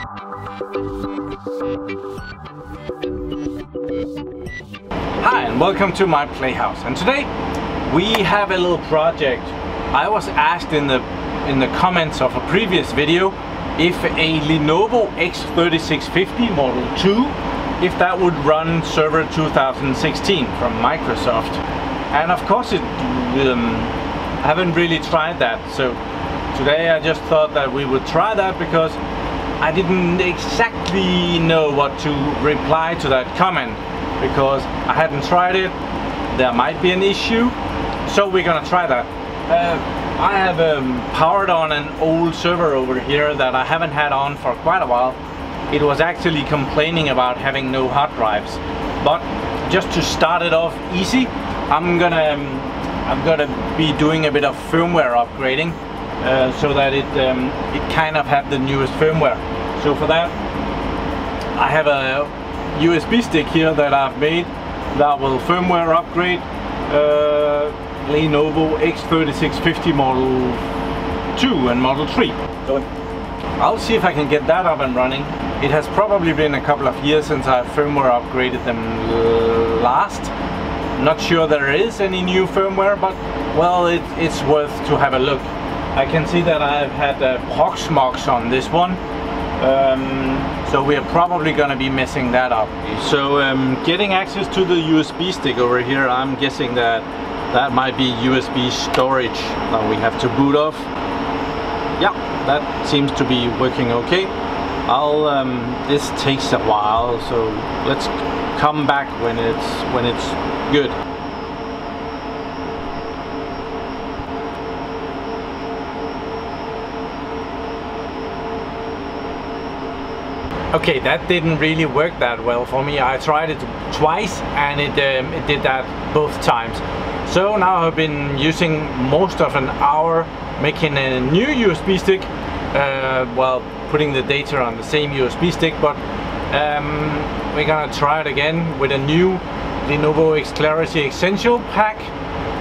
Hi and welcome to my playhouse. And today we have a little project. I was asked in the in the comments of a previous video if a Lenovo X3650 Model 2 if that would run Server 2016 from Microsoft. And of course it um, haven't really tried that. So today I just thought that we would try that because I didn't exactly know what to reply to that comment because I hadn't tried it. There might be an issue so we're gonna try that. Uh, I have um, powered on an old server over here that I haven't had on for quite a while. It was actually complaining about having no hard drives but just to start it off easy I'm gonna um, I'm gonna be doing a bit of firmware upgrading uh, so that it um, it kind of have the newest firmware so for that I have a USB stick here that I've made that will firmware upgrade uh, Lenovo X3650 Model 2 and Model 3 so I'll see if I can get that up and running it has probably been a couple of years since I firmware upgraded them last. Not sure there is any new firmware, but well, it, it's worth to have a look. I can see that I've had uh, Proxmox on this one. Um, so we're probably gonna be messing that up. So um, getting access to the USB stick over here, I'm guessing that that might be USB storage that we have to boot off. Yeah, that seems to be working okay. I'll um, this takes a while so let's come back when it's when it's good okay that didn't really work that well for me I tried it twice and it, um, it did that both times so now I've been using most of an hour making a new USB stick uh, well putting the data on the same USB stick, but um, we're gonna try it again with a new Lenovo Xclarity Essential pack,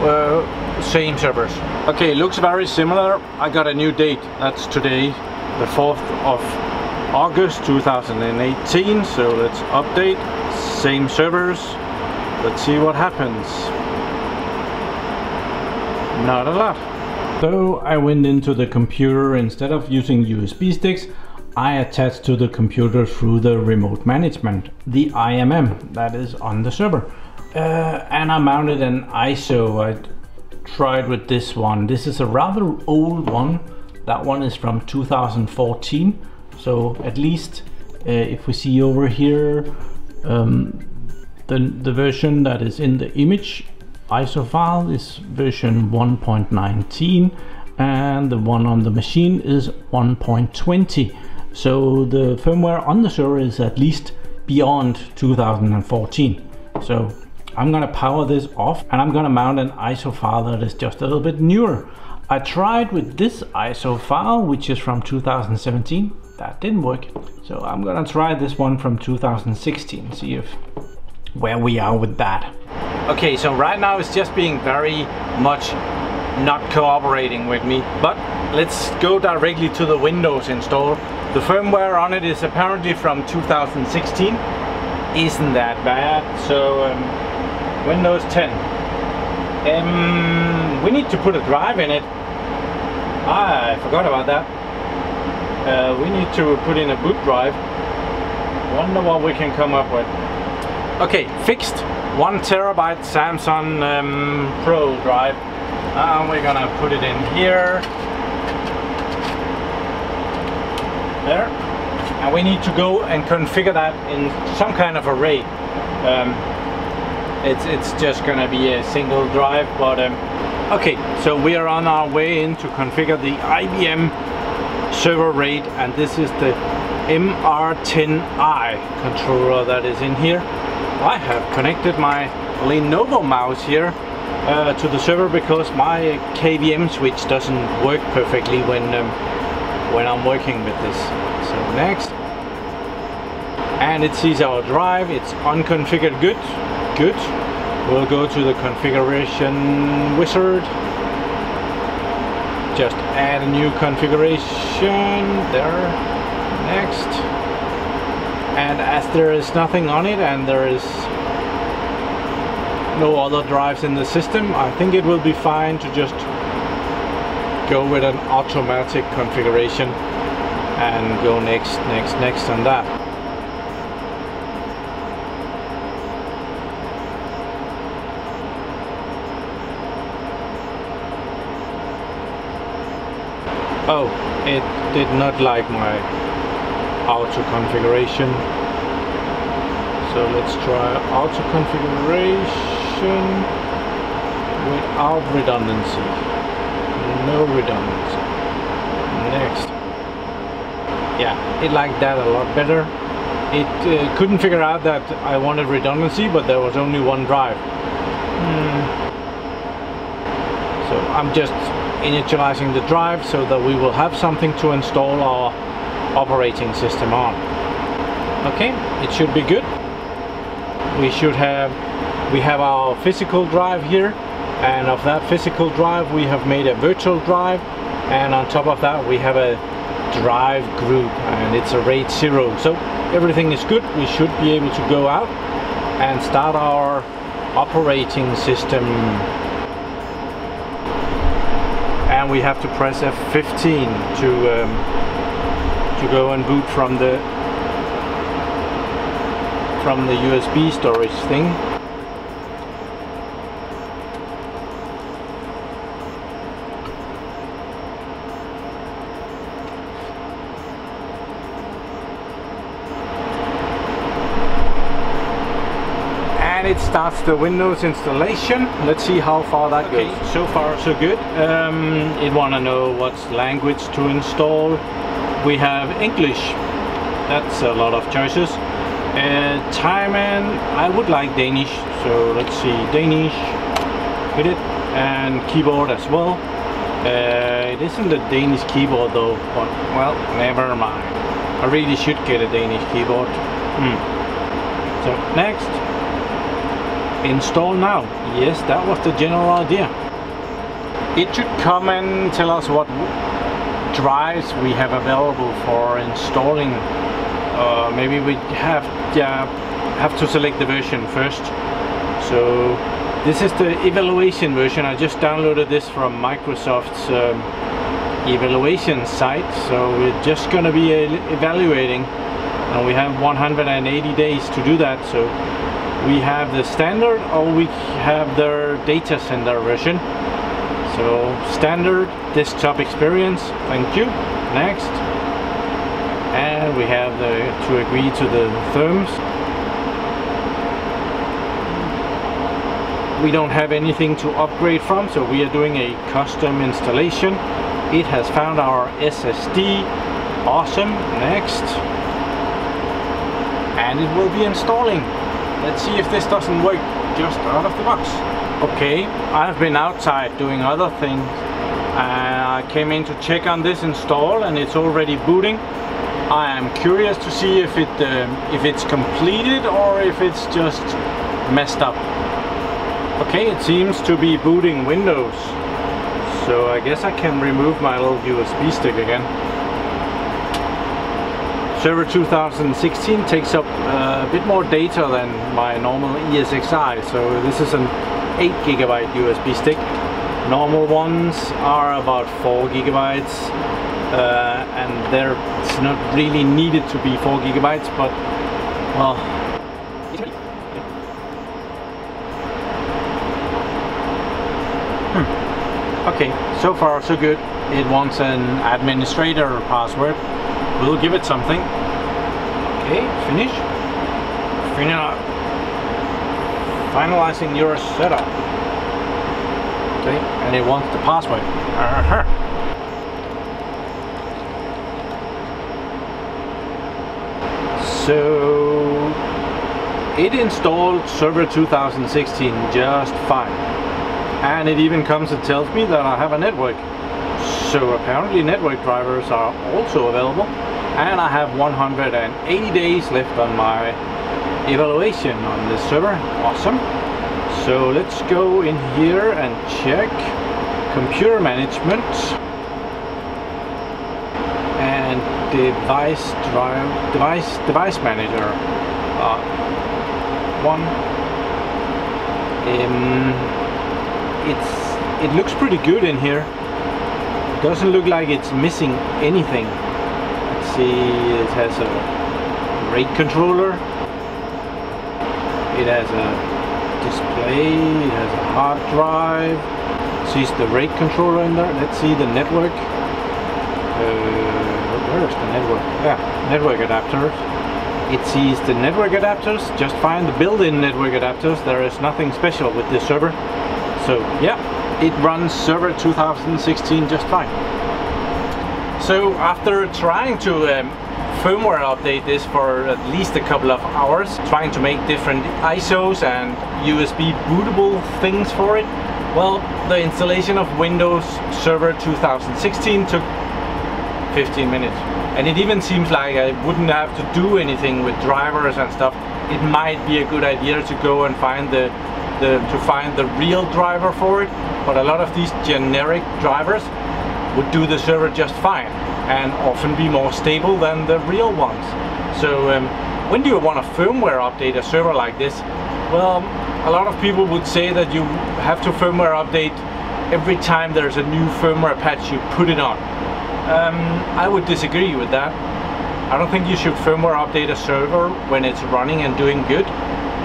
uh, same servers. Okay, looks very similar. I got a new date, that's today, the 4th of August 2018, so let's update, same servers, let's see what happens. Not a lot. So I went into the computer instead of using USB sticks I attached to the computer through the remote management, the IMM that is on the server. Uh, and I mounted an ISO. I tried with this one. This is a rather old one. That one is from 2014. So at least uh, if we see over here, um, the, the version that is in the image ISO file is version 1.19 and the one on the machine is 1.20 so the firmware on the server is at least beyond 2014 so I'm gonna power this off and I'm gonna mount an ISO file that is just a little bit newer. I tried with this ISO file which is from 2017 that didn't work so I'm gonna try this one from 2016 see if where we are with that Okay, so right now it's just being very much not cooperating with me, but let's go directly to the Windows install. The firmware on it is apparently from 2016. Isn't that bad? So, um, Windows 10. Um, we need to put a drive in it. Ah, I forgot about that. Uh, we need to put in a boot drive. Wonder what we can come up with. Okay, fixed. One terabyte Samsung um, Pro drive. And we're gonna put it in here. There. And we need to go and configure that in some kind of array. Um, it's it's just gonna be a single drive but um, okay so we are on our way in to configure the IBM server RAID and this is the MR10i controller that is in here I have connected my Lenovo mouse here uh, to the server because my KVM switch doesn't work perfectly when um, when I'm working with this. So next, and it sees our drive. It's unconfigured. Good, good. We'll go to the configuration wizard. Just add a new configuration there. Next. and as there is nothing on it and there is no other drives in the system I think it will be fine to just go with an automatic configuration and go next next next on that it did not like my auto configuration. So let's try auto configuration without redundancy. No redundancy. Next. Yeah, it liked that a lot better. It uh, couldn't figure out that I wanted redundancy, but there was only one drive. Mm. So I'm just initializing the drive so that we will have something to install our operating system on. Okay, it should be good. We should have, we have our physical drive here and of that physical drive we have made a virtual drive and on top of that we have a drive group and it's a RAID 0 so everything is good we should be able to go out and start our operating system and we have to press F15 to um, to go and boot from the from the USB storage thing it starts the Windows installation. Let's see how far that okay, goes. So far so good. Um, it want to know what language to install. We have English. That's a lot of choices. Uh, Taiwan, I would like Danish. So let's see, Danish. Hit it. And keyboard as well. Uh, it isn't a Danish keyboard though, but well, never mind. I really should get a Danish keyboard. Hmm. So next, install now. Yes that was the general idea. It should come and tell us what drives we have available for installing. Uh, maybe we have yeah, have to select the version first. So this is the evaluation version. I just downloaded this from Microsoft's um, evaluation site. So we're just gonna be evaluating and we have 180 days to do that. So we have the standard or we have their data center version. So standard desktop experience. Thank you. Next. And we have the to agree to the terms. We don't have anything to upgrade from so we are doing a custom installation. It has found our SSD awesome. Next. And it will be installing Let's see if this doesn't work just out of the box. Okay, I've been outside doing other things. Uh, I came in to check on this install and it's already booting. I am curious to see if it um, if it's completed or if it's just messed up. Okay, it seems to be booting Windows. So I guess I can remove my little USB stick again. Server 2016 takes up uh, a bit more data than my normal ESXi, so this is an 8 gigabyte USB stick. Normal ones are about 4 gigabytes, uh, and they're it's not really needed to be 4 gigabytes, but well. Hmm. Okay, so far so good. It wants an administrator password. We'll give it something. Okay, finish. Finish. Finalizing your setup. Okay, and it wants the password. Uh -huh. So it installed Server 2016 just fine. And it even comes and tells me that I have a network. So apparently network drivers are also available and I have 180 days left on my evaluation on this server. Awesome. So let's go in here and check computer management and device drive device device manager uh, one um, it's it looks pretty good in here doesn't look like it's missing anything. Let's see it has a RAID controller. It has a display it has a hard drive. Sees the RAID controller in there. Let's see the network. Uh, where's the network? Yeah network adapters. It sees the network adapters. Just fine the built-in network adapters. There is nothing special with this server. So yeah it runs server 2016 just fine. So after trying to um, firmware update this for at least a couple of hours, trying to make different ISOs and USB bootable things for it, well, the installation of Windows Server 2016 took 15 minutes. And it even seems like I wouldn't have to do anything with drivers and stuff. It might be a good idea to go and find the, the to find the real driver for it but a lot of these generic drivers would do the server just fine and often be more stable than the real ones. So um, when do you want to firmware update a server like this? Well, a lot of people would say that you have to firmware update every time there's a new firmware patch you put it on. Um, I would disagree with that. I don't think you should firmware update a server when it's running and doing good.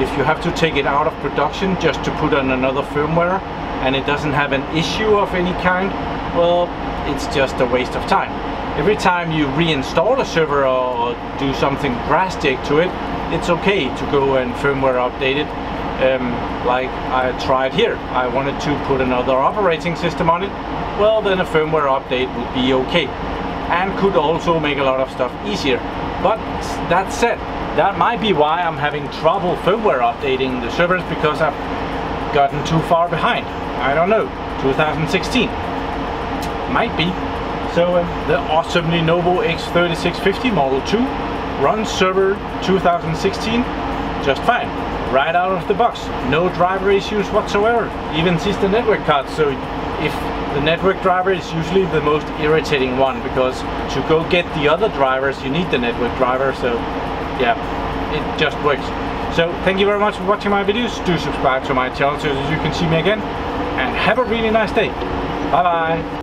If you have to take it out of production just to put on another firmware, and it doesn't have an issue of any kind, well, it's just a waste of time. Every time you reinstall a server or do something drastic to it, it's okay to go and firmware update it. Um, like I tried here. I wanted to put another operating system on it. Well, then a firmware update would be okay and could also make a lot of stuff easier. But that said, that might be why I'm having trouble firmware updating the servers because I've gotten too far behind. I don't know, 2016. Might be. So uh, the awesome Lenovo X3650 Model 2 runs server 2016 just fine. Right out of the box. No driver issues whatsoever. Even sees the network card. So the network driver is usually the most irritating one because to go get the other drivers you need the network driver so yeah it just works so thank you very much for watching my videos do subscribe to my channel so that you can see me again and have a really nice day. Bye bye.